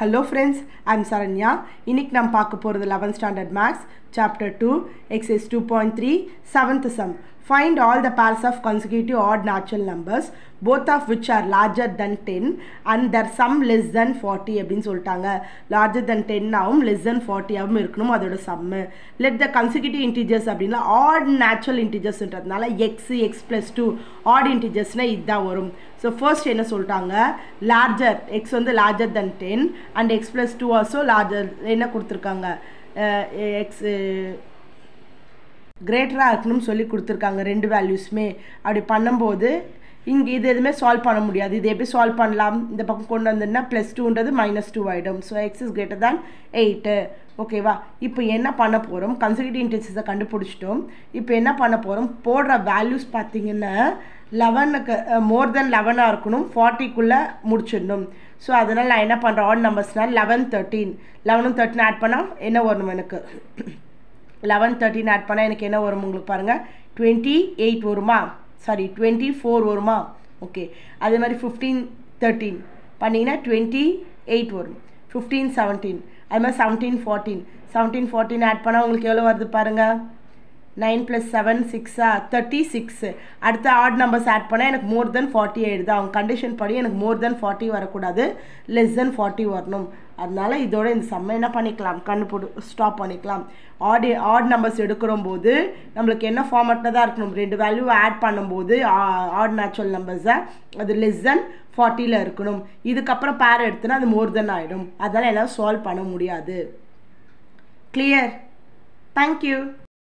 Hello friends I'm Saranya இன்னைக்கு நம்ம பார்க்க போகிறது eleventh standard maths chapter two exercise two point three seventh sum Find all the pairs of consecutive odd natural numbers both of which are larger than 10 and their sum less than 40 அப்படின்னு சொல்லிட்டாங்க larger than 10 ஆகும் less than 40 ஆகும் இருக்கணும் அதோட sum let the consecutive integers அப்படின்னா odd natural integersன்றதுனால x x plus 2 odd integersனால் இதுதான் வரும் ஸோ ஃபர்ஸ்ட் என்ன சொல்லிட்டாங்க larger எக்ஸ் வந்து larger than 10 and x plus two also larger என்ன கொடுத்துருக்காங்க எக்ஸ் கிரேட்டராக இருக்கணும்னு சொல்லி கொடுத்துருக்காங்க ரெண்டு வேல்யூஸுமே அப்படி பண்ணும்போது இங்கே இது எதுவுமே சால்வ் பண்ண முடியாது. இது எப்படி சால்வ் பண்ணலாம்? இந்த பக்கம் கொண்டு வந்தோம்னா ப்ளஸ் டூன்றது மைனஸ் டூ ஆகிடும் so x is greater than eight ஓகேவா இப்போ என்ன பண்ண போகிறோம் கன்சிக்யூட்டிவ் இன்டென்சிஸை கண்டுபிடிச்சிட்டோம். இப்போ என்ன பண்ண போகிறோம் போடுற வேல்யூஸ் பார்த்திங்கன்னா லெவனுக்கு மோர் தென் லெவனாக இருக்கணும். ஃபார்ட்டிக்குள்ளே முடிச்சிடணும். ஸோ அதனால் நான் என்ன பண்ணுறேன் ஆட் நம்பர்ஸ்னால் லெவன் தேர்ட்டீன் லெவனும் தேர்ட்டின் ஆட் பண்ணால் என்ன வரணும் எனக்கு? லெவன் தேர்ட்டின் ஆட் பண்ணால் எனக்கு என்ன வரும் உங்களுக்கு பாருங்கள் டுவெண்ட்டி எயிட் வருமா? சாரி டுவெண்ட்டி ஃபோர் வருமா? ஓகே அதே மாதிரி ஃபிஃப்டீன் தேர்ட்டீன் பண்ணிங்கன்னா டுவெண்ட்டி எயிட் வரும். ஃபிஃப்டீன் செவன்டீன் அது மாதிரி seventeen fourteen seventeen fourteen add பண்ணால் உங்களுக்கு எவ்வளோ வருது பாருங்கள் நைன் ப்ளஸ் செவன் சிக்ஸா தேர்ட்டி சிக்ஸு அடுத்த ஆட் நம்பர்ஸ் ஆட் பண்ணால் எனக்கு மோர் தென் ஃபார்ட்டி ஆகிடுது அவங்க கண்டிஷன் படி எனக்கு மோர் தென் ஃபார்ட்டி வரக்கூடாது. லெஸ் தென் ஃபார்ட்டி வரணும். அதனால் இதோட இந்த செம்ம என்ன பண்ணிக்கலாம்? கண்டுபிடி ஸ்டாப் பண்ணிக்கலாம். ஆட் ஆட் நம்பர்ஸ் எடுக்கிற போது நம்மளுக்கு என்ன ஃபார்மேட்டில் தான் இருக்கணும்? ரெண்டு வேல்யூ ஆட் பண்ணும்போது ஆட் நேச்சுரல் நம்பர்ஸை அது லெஸ் தென் ஃபார்ட்டியில் இருக்கணும். இதுக்கப்புறம் பேர் எடுத்துனா அது மோர் தென் ஆகிடும் அதனால் என்னால் சால்வ் பண்ண முடியாது. Clear thank you